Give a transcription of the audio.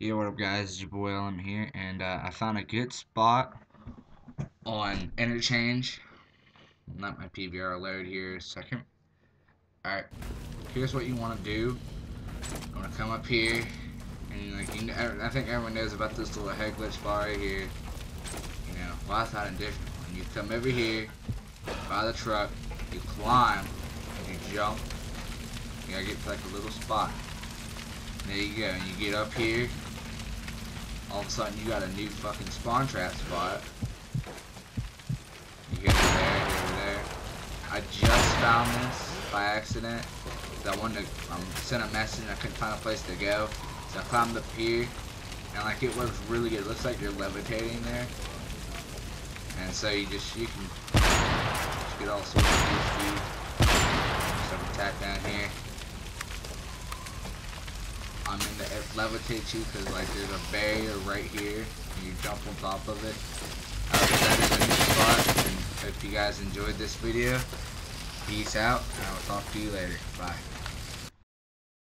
Yo, what up guys, it's your boy Ellen here, and uh, I found a good spot on Interchange. Not my PVR load here, second. Alright, here's what you want to do. You want to come up here, and like you know, I think everyone knows about this little head glitch bar right here. You know, well I thought it different. When you come over here, by the truck, you climb, And you jump, you gotta get to like a little spot. There you go, you get up here, all of a sudden you got a new fucking spawn trap spot. You get there, here, there. I just found this by accident. I wanted to um, send a message and I couldn't find a place to go. So I climbed up here, and like it works really good. It looks like you're levitating there. And so you just, you can just get all sorts of food. Some attack down here. Levitates you because like there's a barrier right here and you jump on top of it. Uh, that is a new spot and hope you guys enjoyed this video. Peace out and I will talk to you later. Bye.